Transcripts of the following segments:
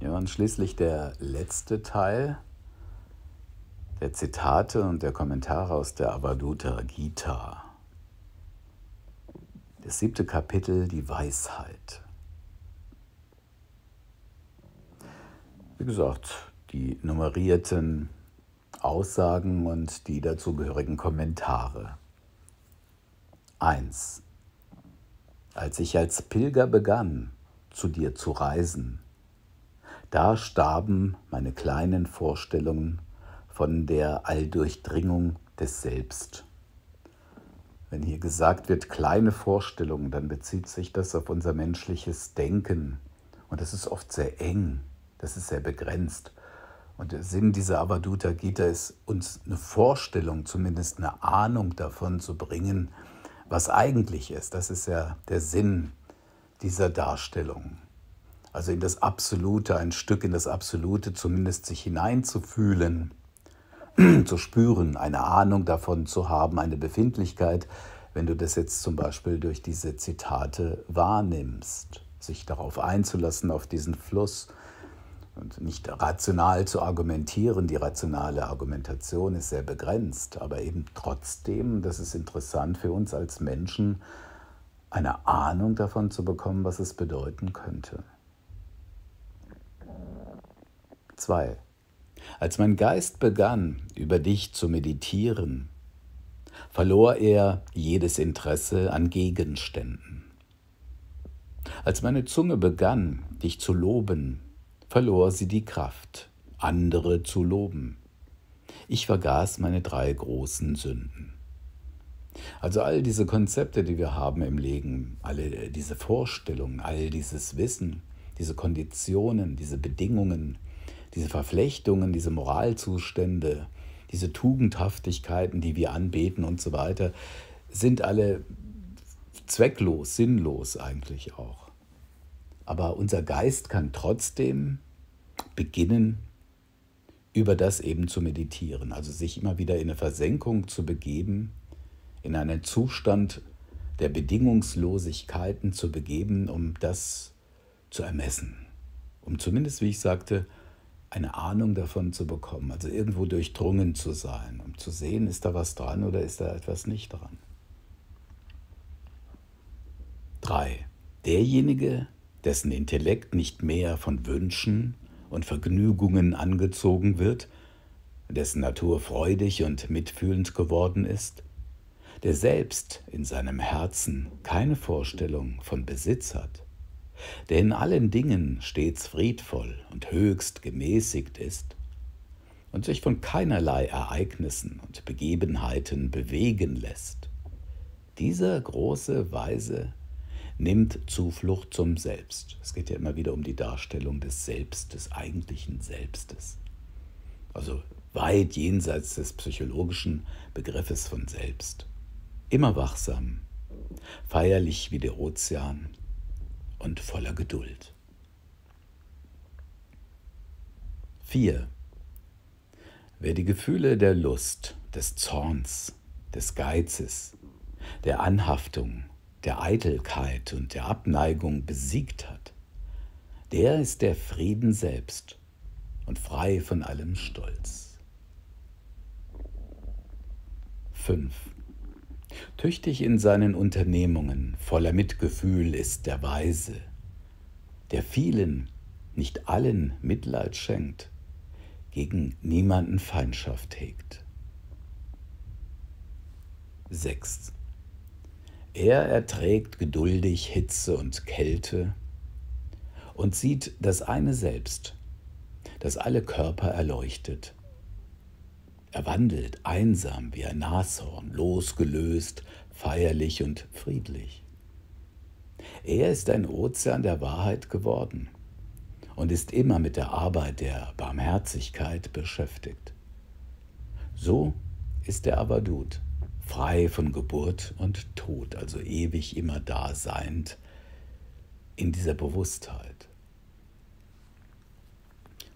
Ja, und schließlich der letzte Teil der Zitate und der Kommentare aus der Avaduta Gita. Das siebte Kapitel, die Weisheit. Wie gesagt, die nummerierten Aussagen und die dazugehörigen Kommentare. 1. Als ich als Pilger begann, zu dir zu reisen, da starben meine kleinen Vorstellungen von der Alldurchdringung des Selbst. Wenn hier gesagt wird kleine Vorstellungen, dann bezieht sich das auf unser menschliches Denken. Und das ist oft sehr eng, das ist sehr begrenzt. Und der Sinn dieser Avaduta Gita ist, uns eine Vorstellung, zumindest eine Ahnung davon zu bringen, was eigentlich ist. Das ist ja der Sinn dieser Darstellung. Also in das Absolute, ein Stück in das Absolute zumindest sich hineinzufühlen, zu spüren, eine Ahnung davon zu haben, eine Befindlichkeit, wenn du das jetzt zum Beispiel durch diese Zitate wahrnimmst, sich darauf einzulassen, auf diesen Fluss und nicht rational zu argumentieren. Die rationale Argumentation ist sehr begrenzt, aber eben trotzdem, das ist interessant für uns als Menschen, eine Ahnung davon zu bekommen, was es bedeuten könnte. 2. Als mein Geist begann, über dich zu meditieren, verlor er jedes Interesse an Gegenständen. Als meine Zunge begann, dich zu loben, verlor sie die Kraft, andere zu loben. Ich vergaß meine drei großen Sünden. Also all diese Konzepte, die wir haben im Leben, alle diese Vorstellungen, all dieses Wissen, diese Konditionen, diese Bedingungen, diese Verflechtungen, diese Moralzustände, diese Tugendhaftigkeiten, die wir anbeten und so weiter, sind alle zwecklos, sinnlos eigentlich auch. Aber unser Geist kann trotzdem beginnen, über das eben zu meditieren, also sich immer wieder in eine Versenkung zu begeben, in einen Zustand der Bedingungslosigkeiten zu begeben, um das zu ermessen, um zumindest, wie ich sagte, eine Ahnung davon zu bekommen, also irgendwo durchdrungen zu sein, um zu sehen, ist da was dran oder ist da etwas nicht dran. 3. Derjenige, dessen Intellekt nicht mehr von Wünschen und Vergnügungen angezogen wird, dessen Natur freudig und mitfühlend geworden ist, der selbst in seinem Herzen keine Vorstellung von Besitz hat, der in allen Dingen stets friedvoll und höchst gemäßigt ist und sich von keinerlei Ereignissen und Begebenheiten bewegen lässt, dieser große, weise, nimmt Zuflucht zum Selbst. Es geht ja immer wieder um die Darstellung des Selbst, des eigentlichen Selbstes. Also weit jenseits des psychologischen Begriffes von Selbst. Immer wachsam, feierlich wie der Ozean und voller Geduld. 4. Wer die Gefühle der Lust, des Zorns, des Geizes, der Anhaftung der Eitelkeit und der Abneigung besiegt hat, der ist der Frieden selbst und frei von allem Stolz. 5. Tüchtig in seinen Unternehmungen, voller Mitgefühl ist der Weise, der vielen, nicht allen Mitleid schenkt, gegen niemanden Feindschaft hegt. 6. Er erträgt geduldig Hitze und Kälte und sieht das eine selbst, das alle Körper erleuchtet. Er wandelt einsam wie ein Nashorn, losgelöst, feierlich und friedlich. Er ist ein Ozean der Wahrheit geworden und ist immer mit der Arbeit der Barmherzigkeit beschäftigt. So ist der Abadut frei von Geburt und Tod, also ewig immer da seiend in dieser Bewusstheit.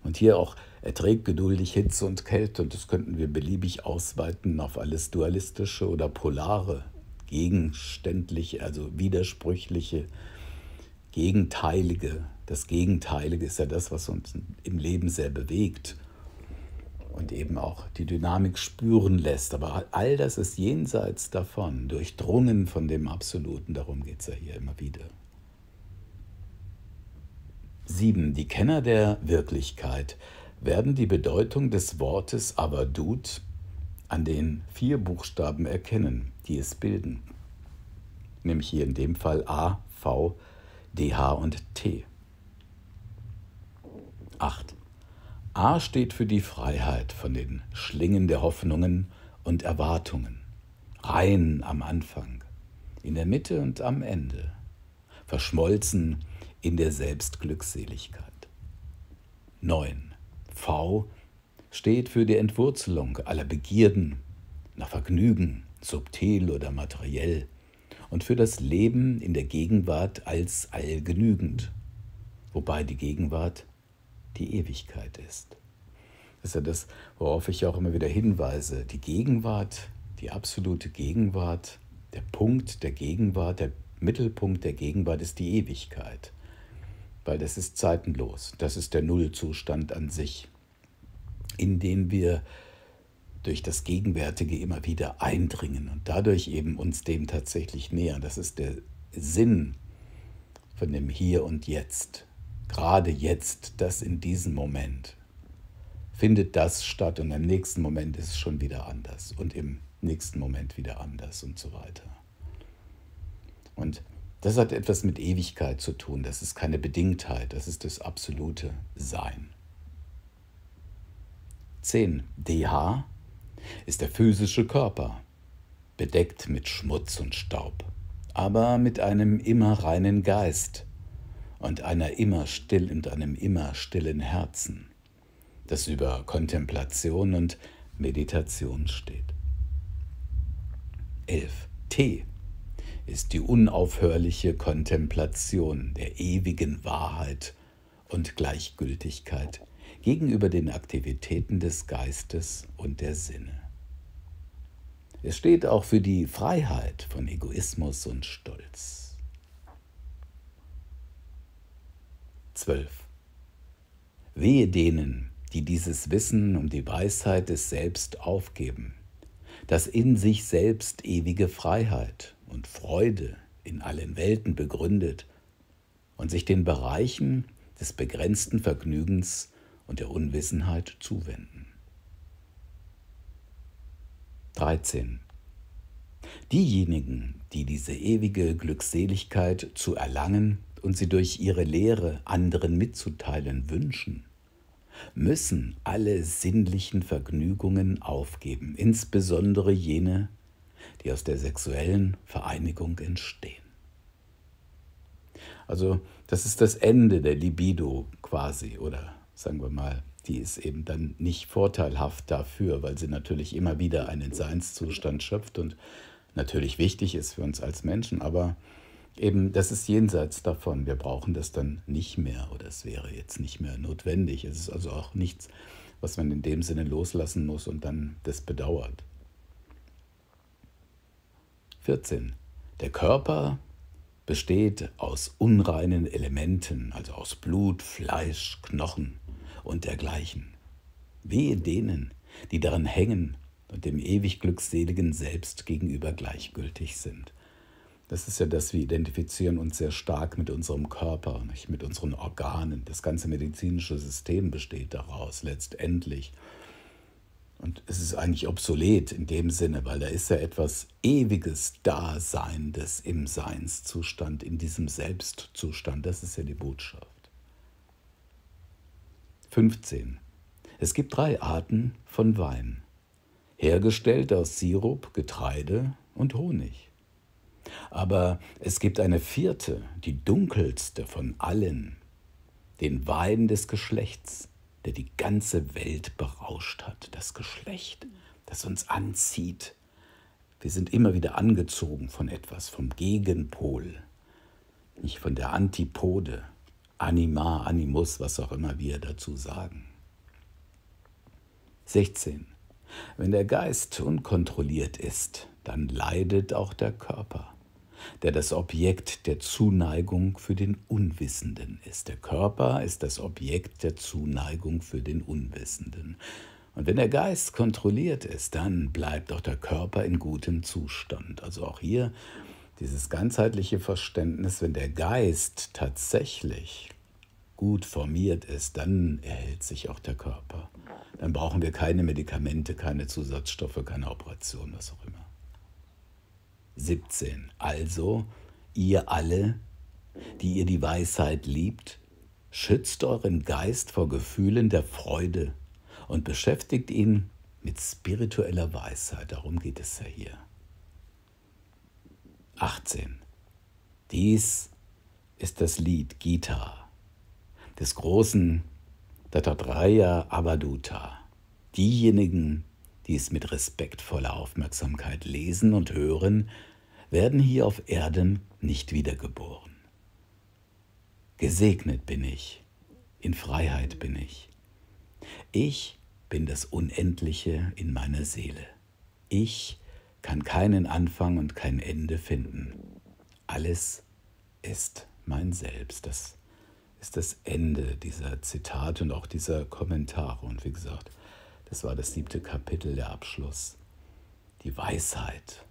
Und hier auch, er trägt geduldig Hitze und Kälte und das könnten wir beliebig ausweiten auf alles dualistische oder polare, gegenständliche, also widersprüchliche, gegenteilige Das Gegenteilige ist ja das, was uns im Leben sehr bewegt und eben auch die Dynamik spüren lässt. Aber all das ist jenseits davon, durchdrungen von dem Absoluten. Darum geht es ja hier immer wieder. 7. Die Kenner der Wirklichkeit werden die Bedeutung des Wortes Avadut an den vier Buchstaben erkennen, die es bilden. Nämlich hier in dem Fall A, V, DH und T. 8. A steht für die Freiheit von den Schlingen der Hoffnungen und Erwartungen. Rein am Anfang, in der Mitte und am Ende. Verschmolzen in der Selbstglückseligkeit. 9. V steht für die Entwurzelung aller Begierden nach Vergnügen, subtil oder materiell, und für das Leben in der Gegenwart als allgenügend, wobei die Gegenwart die Ewigkeit ist. Das ist ja das, worauf ich auch immer wieder hinweise. Die Gegenwart, die absolute Gegenwart, der Punkt der Gegenwart, der Mittelpunkt der Gegenwart ist die Ewigkeit, weil das ist zeitenlos. Das ist der Nullzustand an sich, in den wir durch das Gegenwärtige immer wieder eindringen und dadurch eben uns dem tatsächlich nähern. Das ist der Sinn von dem Hier und Jetzt gerade jetzt, das in diesem Moment, findet das statt und im nächsten Moment ist es schon wieder anders und im nächsten Moment wieder anders und so weiter. Und das hat etwas mit Ewigkeit zu tun, das ist keine Bedingtheit, das ist das absolute Sein. 10. DH ist der physische Körper, bedeckt mit Schmutz und Staub, aber mit einem immer reinen Geist, und einer immer still und einem immer stillen Herzen, das über Kontemplation und Meditation steht. 11. T ist die unaufhörliche Kontemplation der ewigen Wahrheit und Gleichgültigkeit gegenüber den Aktivitäten des Geistes und der Sinne. Es steht auch für die Freiheit von Egoismus und Stolz. 12. Wehe denen, die dieses Wissen um die Weisheit des Selbst aufgeben, das in sich selbst ewige Freiheit und Freude in allen Welten begründet und sich den Bereichen des begrenzten Vergnügens und der Unwissenheit zuwenden. 13. Diejenigen, die diese ewige Glückseligkeit zu erlangen und sie durch ihre Lehre anderen mitzuteilen wünschen, müssen alle sinnlichen Vergnügungen aufgeben, insbesondere jene, die aus der sexuellen Vereinigung entstehen. Also das ist das Ende der Libido quasi, oder sagen wir mal, die ist eben dann nicht vorteilhaft dafür, weil sie natürlich immer wieder einen Seinszustand schöpft und natürlich wichtig ist für uns als Menschen, aber eben, das ist jenseits davon. Wir brauchen das dann nicht mehr oder es wäre jetzt nicht mehr notwendig. Es ist also auch nichts, was man in dem Sinne loslassen muss und dann das bedauert. 14. Der Körper besteht aus unreinen Elementen, also aus Blut, Fleisch, Knochen und dergleichen. Wehe denen, die daran hängen und dem ewig glückseligen Selbst gegenüber gleichgültig sind. Das ist ja das, wir identifizieren uns sehr stark mit unserem Körper, nicht? mit unseren Organen. Das ganze medizinische System besteht daraus letztendlich. Und es ist eigentlich obsolet in dem Sinne, weil da ist ja etwas ewiges Daseinendes im Seinszustand, in diesem Selbstzustand. Das ist ja die Botschaft. 15. Es gibt drei Arten von Wein, hergestellt aus Sirup, Getreide und Honig. Aber es gibt eine vierte, die dunkelste von allen, den Wein des Geschlechts, der die ganze Welt berauscht hat. Das Geschlecht, das uns anzieht. Wir sind immer wieder angezogen von etwas, vom Gegenpol, nicht von der Antipode, Anima, Animus, was auch immer wir dazu sagen. 16. Wenn der Geist unkontrolliert ist, dann leidet auch der Körper der das Objekt der Zuneigung für den Unwissenden ist. Der Körper ist das Objekt der Zuneigung für den Unwissenden. Und wenn der Geist kontrolliert ist, dann bleibt auch der Körper in gutem Zustand. Also auch hier dieses ganzheitliche Verständnis, wenn der Geist tatsächlich gut formiert ist, dann erhält sich auch der Körper. Dann brauchen wir keine Medikamente, keine Zusatzstoffe, keine Operation, was auch immer. 17. Also, ihr alle, die ihr die Weisheit liebt, schützt euren Geist vor Gefühlen der Freude und beschäftigt ihn mit spiritueller Weisheit. Darum geht es ja hier. 18. Dies ist das Lied Gita des großen Dattatreya Avaduta. Diejenigen, die es mit respektvoller Aufmerksamkeit lesen und hören, werden hier auf Erden nicht wiedergeboren. Gesegnet bin ich, in Freiheit bin ich. Ich bin das Unendliche in meiner Seele. Ich kann keinen Anfang und kein Ende finden. Alles ist mein Selbst. Das ist das Ende dieser Zitate und auch dieser Kommentare. Und wie gesagt, das war das siebte Kapitel, der Abschluss. Die Weisheit